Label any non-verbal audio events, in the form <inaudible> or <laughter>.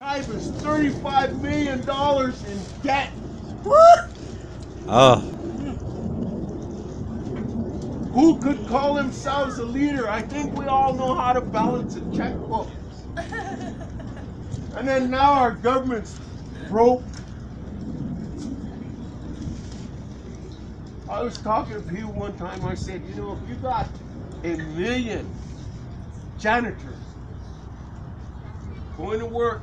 Type is $35 million in debt. What? Oh, Who could call themselves a leader? I think we all know how to balance a checkbook. <laughs> And then now our government's broke. I was talking to people one time. I said, you know, if you got a million janitors going to work